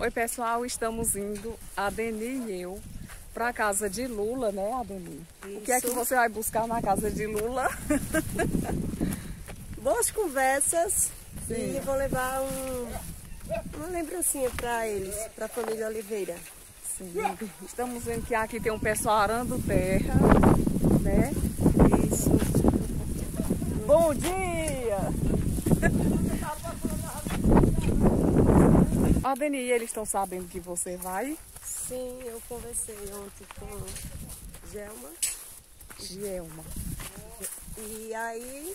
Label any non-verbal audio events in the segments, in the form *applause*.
Oi, pessoal, estamos indo, a Deni e eu, para a casa de Lula, né, Adeni? O que é que você vai buscar na casa de Lula? *laughs* Boas conversas Sim. e vou levar um, uma lembrancinha para eles, para a família Oliveira. Sim. Estamos vendo que aqui tem um pessoal arando terra, né? Isso. Bom dia! *laughs* A Deni, eles estão sabendo que você vai? Sim, eu conversei ontem com Gelma. Gelma. E aí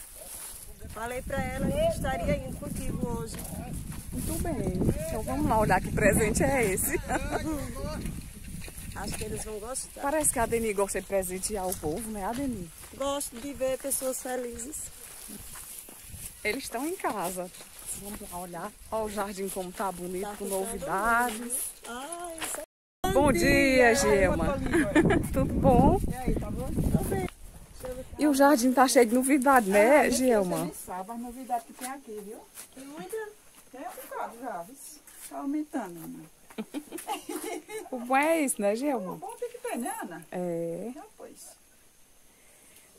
falei para ela que estaria indo contigo hoje. Muito bem. Então vamos lá olhar que presente é esse. Acho que eles vão gostar. Parece que a Deni gosta de presentear o povo, né, Adeni? Gosto de ver pessoas felizes. Eles estão em casa. Vamos lá olhar. Olha o jardim como tá bonito, tá com novidades. Ah, isso é... Bom dia, Gema. *laughs* Tudo bom? E aí, tá bom? Tô bem. E o jardim tá cheio de novidade, né, ah, Gema? sabe as novidades que tem aqui, viu? Tem muita. Tem bocado já, Tá aumentando, né? *laughs* o bom é isso, né, Gema? O bom tem que ter, né, Ana? É. Já, pois.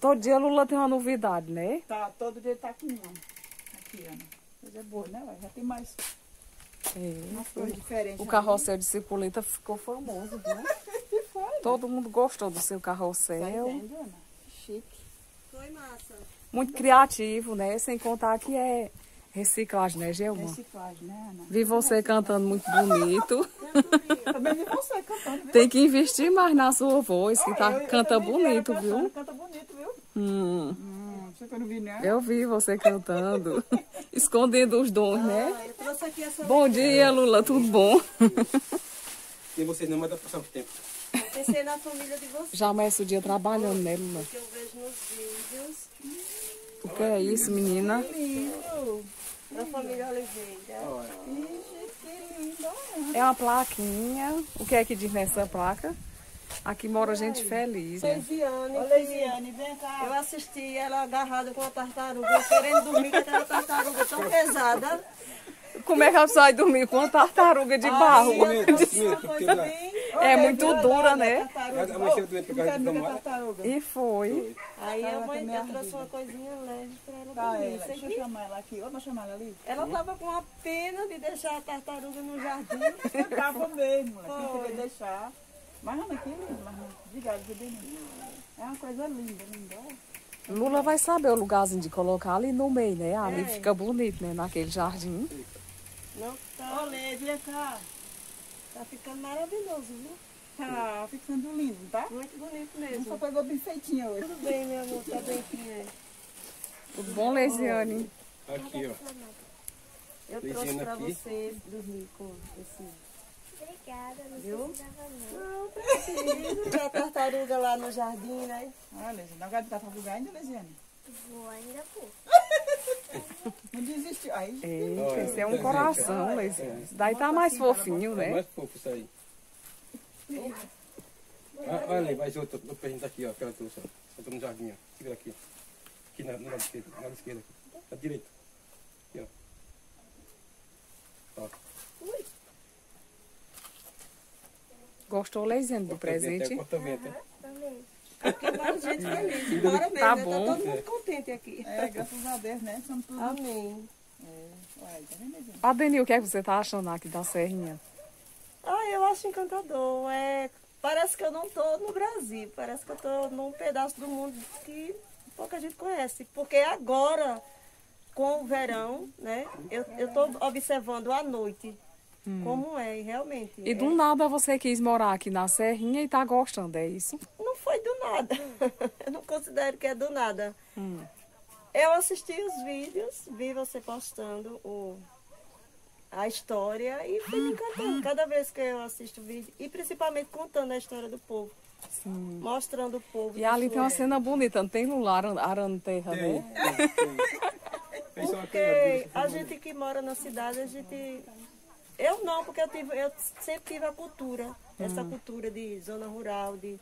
Todo dia Lula tem uma novidade, né? Tá, todo dia tá aqui, não. Aqui, Ana. Coisa boa, né? Já tem mais é. O carrossel de circuleta ficou famoso, né? *laughs* Foi, né? Todo mundo gostou do seu carrossel. Tá entendendo, Ana? Chique. Foi massa. Muito criativo, né? Sem contar que é reciclagem, né, Gelma? Reciclagem, né, Ana? Vi você cantando muito bonito. *laughs* Também vi você cantando, viu? Tem que investir mais na sua voz, que tá, eu, canta bonito, viu? Canta bonito, viu? Hum. Hum, você não vi, né? Eu vi você cantando. *laughs* Escondendo os dons, né? Ah, eu trouxe aqui essa Bom dia, Lula, tudo bom? E vocês não, mas dá pra passar o tempo. Pensei na família de vocês. Já amanhece o dia trabalhando, né, Lula? Que eu vejo nos vídeos. O que é isso, menina? Lindo. Da família Oliveira. Ixi, que lindo. É uma plaquinha. O que é que diz nessa placa? Aqui mora gente feliz, né? Leisiane. Leisiane, vem cá. Eu assisti ela agarrada com a tartaruga, querendo dormir com aquela tartaruga tão *laughs* pesada. Como é que ela sai dormir com uma tartaruga de barro? Ai, bem... É muito dura, né? Tomada. E foi. Aí a mãe trouxe uma coisinha leve pra ela Tá, dormir. ela. Deixa eu chamar ela aqui. Vamos chamar ela ali? Ela tava com a pena de deixar a tartaruga no jardim. *laughs* Tava mesmo, ela queria deixar. Mas Ana, que lindo, mas obrigada, que bem É uma coisa linda, linda. Lula vai saber o lugarzinho de colocar ali no meio, né? Ali É. fica bonito, né? Naquele jardim. Não tá, Olê, vem cá. tá ficando maravilhoso, viu? Tá ficando lindo, tá? Muito bonito Só mesmo. pegou bem feitinha hoje. Tudo bem, meu amor, tá bem aqui, Tudo bom, Leisiane? Aqui, ó. Eu trouxe pra aqui. você dormir com esse... Obrigada, não Viu? precisava não. Não precisa. Tem a tartaruga lá no jardim, né? Olha, não vai dar pra lugar ainda, Leisiane? Vou ainda vou. *laughs* Não desistiu. Aí, Eita, esse é um coração, Leisiane. Isso daí tá mais fofinho, É né? mais fofo isso aí. Ah, olha aí, mais outro. Vou apresentar aqui, ó. Aquela trouxe, ó. Outra no jardim, ó. Segura aqui. Aqui na, no lado esquerdo. Na lado esquerdo aqui. Na direita. Aqui, ó. Ó. Gostou, Leisiane, do presente? É corta-vento, é. Também. Aqui gente feliz. Bora mesmo, Tá né? bom. Tá todo mundo contente aqui. é, graças a Deus, né? Somos tudo. Amém. É, tá vendo? Adenil, o que é que você tá achando aqui da Serrinha? Ah, eu acho encantador. É, parece que eu não tô no Brasil. Parece que eu tô num pedaço do mundo que pouca gente conhece. Porque agora, com o verão, né? Eu, eu tô observando à noite como é, e realmente. E é- do nada você quis morar aqui na Serrinha e tá gostando, é isso? Não foi do nada. *laughs* eu não considero que é do nada. Hum. Eu assisti os vídeos, vi você postando o, a história e fui me encantando cada vez que eu assisto o vídeo. E principalmente contando a história do povo. Sim. Mostrando o povo. E ali tem uma é. cena bonita, não tem Lula arando, arando terra, né? Porque a gente que mora na cidade, a gente. Eu não, porque eu, tive, eu sempre tive a cultura, essa cultura de zona rural, de,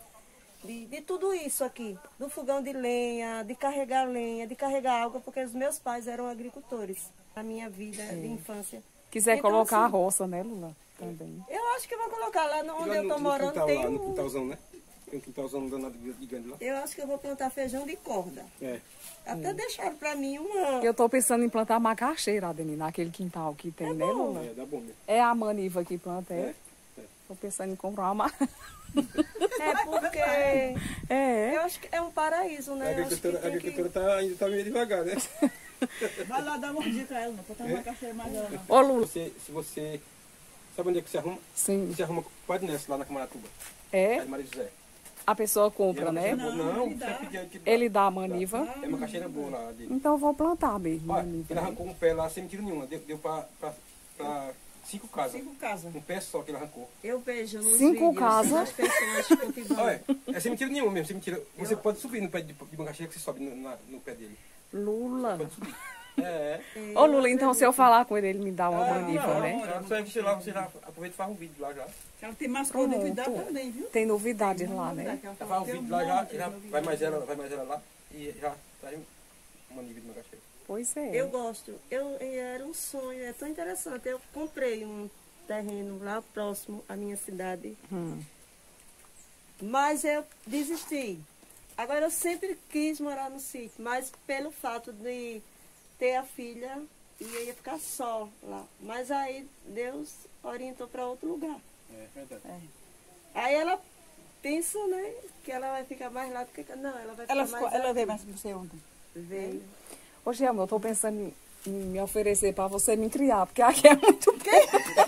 de, de tudo isso aqui. Do fogão de lenha, de carregar lenha, de carregar água, porque os meus pais eram agricultores na minha vida de infância. Quiser Então, colocar a assim, roça, né, Lula? também. Eu acho que vou colocar lá no- onde lá eu no, tô no morando. quintal Tem lá, no um, quintalzão, né? Tem um quintalzão danado lá. eu acho que eu vou plantar feijão de corda. É. Até deixaram pra mim uma. Eu tô pensando em plantar macaxeira, Adeline, naquele quintal que tem, né, Lula? É, dá bom mesmo. É a maniva que planta, é? É, é. Tô pensando em comprar uma. ma- *laughs* É porque É, eu acho que é um paraíso, A né? Que agricultura, a tem que- agricultura tá, ainda tá meio devagar, né? *laughs* Vai lá dar uma dica a ela, não. Botar uma caixinha mais ela, não. Ô, Lula. Você, se você... Sabe onde é que você arruma? Sim. Você arruma quase nessa lá na Camaratuba. É, É Maria José. A pessoa compra, é né? caixeira boa. Não, ele você dá. a maniva. É uma caixeira boa lá dele. Então eu vou plantar mesmo. Olha, maniva, ele né? arrancou um pé lá sem mentira nenhuma. Deu, deu pra, pra, pra cinco casas. Cinco casas. Um pé só que ele arrancou. Eu vejo nos Cinco vídeos casas. das pessoas cultivando. Olha, é sem mentira nenhuma mesmo, sem mentira. Você pode subir no pé de, de macaxeira que você sobe no, na- no pé dele. Lula. Pode subir. É. Ô, Lula, então se eu falar com ele, ele me dá uma Ah, maniva, não, né? não, Você, você lá, você já aproveita e faz um vídeo lá já. Ela tem mais Pronto. também, viu? Tem novidades lá, né? Ela um tem vídeo lá já, já novidade. vai mais ela, vai mais ela lá e já traz uma nível de macaxeira. Pois é. Eu gosto. Eu, era um sonho, é tão interessante. Eu comprei um terreno lá próximo à minha cidade, Hum. mas eu desisti. Agora eu sempre quis morar no sítio, mas pelo fato de ter a filha e eu ia ficar só lá. Mas aí Deus orientou para outro lugar. É verdade. Aí ela pensa, né, que ela vai ficar mais lá do que não, ela vai ficar Ela, mais ficou, ela aqui. veio mais pra você ontem. Veio. Ô, Gelma, eu tô pensando em, em me oferecer pra você me criar, porque aqui é muito *laughs* bom.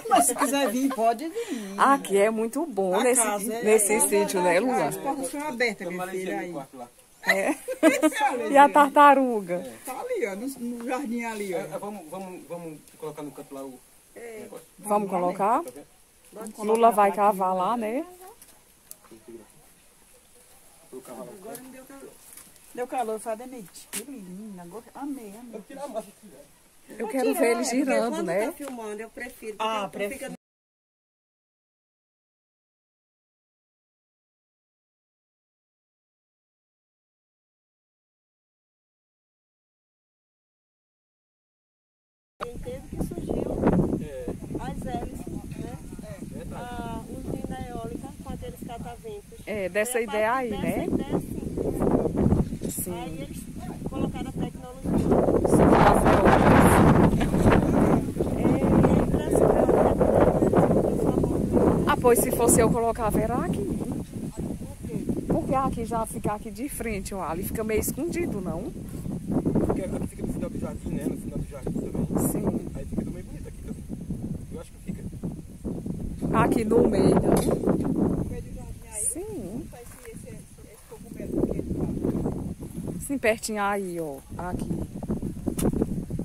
Mas se quiser vir, pode vir. Aqui é muito bom A nesse, casa é- nesse é sítio, né, Lula? As portas são abertas, minha filha, aí. no quarto lá. É. *laughs* *laughs* E a tartaruga? Tá ali, ó, no, no jardim ali, É, ó. é, vamos, vamos, vamos colocar no canto lá o negócio. Vamos colocar? Tá? Lula vai cavar lá, né? Agora me deu calor. Deu calor, foi a Denite. Que menina, amei, amei. Né? Eu quero ver ele É porque girando, né? tá filmando, eu prefiro. Ah, não prefiro. fica Entendo que surgiu as hélices, né? A usina eólica com aqueles cataventos. É, dessa Foi a ideia aí, dessa né? ideia, sim. Aí Sim. eles colocaram a tecnologia. Ah, pois se fosse eu colocava era aqui. Porque aqui já fica aqui de frente, ó. Ali fica meio escondido, não? Porque aqui fica no final do jardim, né? No final do jardim também. Sim. Aí fica também bonito aqui também. Eu acho que fica. Aqui meio? No meio do jardim aí, Sim. tá esse, esse, esse cogumelo que ele fala. Sim, pertinho aí, ó. Aqui.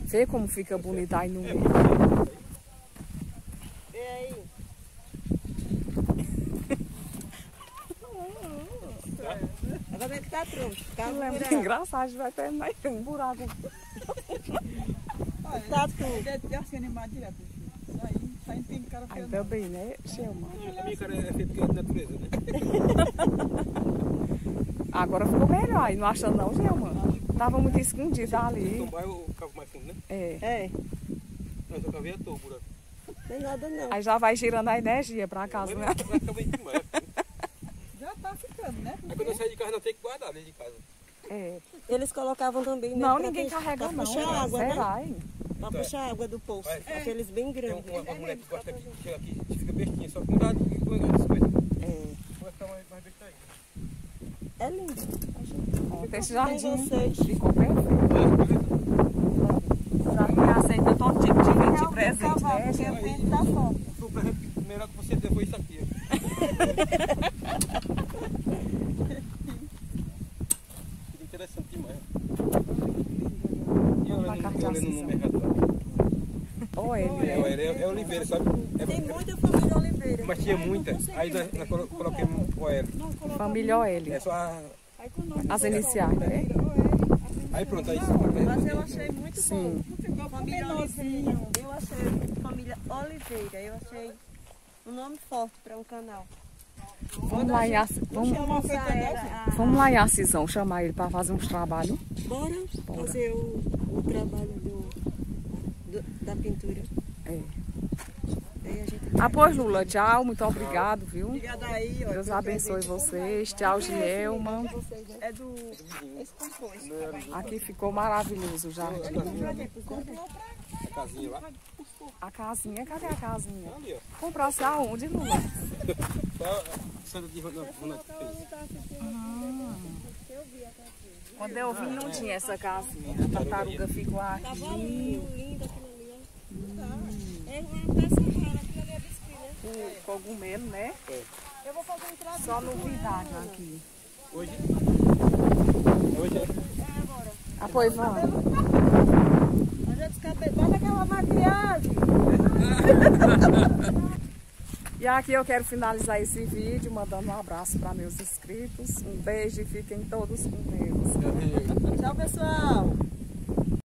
Vê como fica bonito aí no meio. E aí? Agora é que tá pronto. Tá é virado. engraçado, a gente vai terminar e tem um buraco. Olha, Tá tudo. deve ter animado direto. tem cara feio. Ainda bem, né, Xelma? A minha cara é feita de natureza, né? *laughs* Agora ficou melhor. Aí não acha não, Gelma? Tava muito escondido ali. Tombar eu cavo mais fundo, né? É. É, Mas eu cavei à toa, o buraco. tem nada não. Aí já vai girando a energia pra casa, né? Demais. Já tá ficando, né? Aí quando eu sair de casa, não tem que guardar dentro de casa. É. Eles colocavam também, né? Não, ninguém carrega pra não. puxar água, né? Será, hein? Pra puxar água do poço. Aqueles bem Tem grandes. uma, uma mulher que gosta aqui, chega aqui, fica bestinha, só com dado e com essas coisas. É. Vai ficar mais, mais besta ainda. É lindo. Ontem esse jardim vocês. ficou perfeito. Já aceita todo tipo de gente presente, cavalo, né? porque o vento tá forte. Foi o presente melhor que você foi isso aqui. Que *laughs* Interessante demais. E olhando, no mercado. Ou ele, É, né? é, é Oliveira, sabe? É, Tem muita família. Mas tinha muita. Aí nós, nós colo- coloquemos o L. Família OL. É só a... As iniciais, né? Aí pronto, aí Mas eu achei muito Sim. bom. Família Oliveira. Eu achei família Oliveira. Eu achei um nome forte para um canal. Vamos lá em Assis- vamos, a- vamos lá em Assisão chamar ele para fazer uns trabalhos. Bora fazer o, o trabalho do, do- da pintura. É. Ah, pois, Lula, tchau, muito obrigado, viu? Obrigada aí, ó. Deus abençoe vocês. Tchau, Gielma. É do. Compôs. Aqui ficou maravilhoso o jardim. A casinha lá. A casinha, cadê a casinha? Comprasse aonde, Lula? *laughs* Santa de fez. Quando eu vim não tinha essa casinha. A tartaruga ficou aqui. Lindo aquilo ali, ó. É uma peça rara, aquilo ali é biscuit, né? O cogumelo, né? Eu vou fazer trabalho. Só novidade aqui. Hoje. Hoje é. Ah, pois vamos. Bota aquela maquiagem. E aqui eu quero finalizar esse vídeo mandando um abraço para meus inscritos. Um beijo e fiquem todos com Deus. Tchau, pessoal.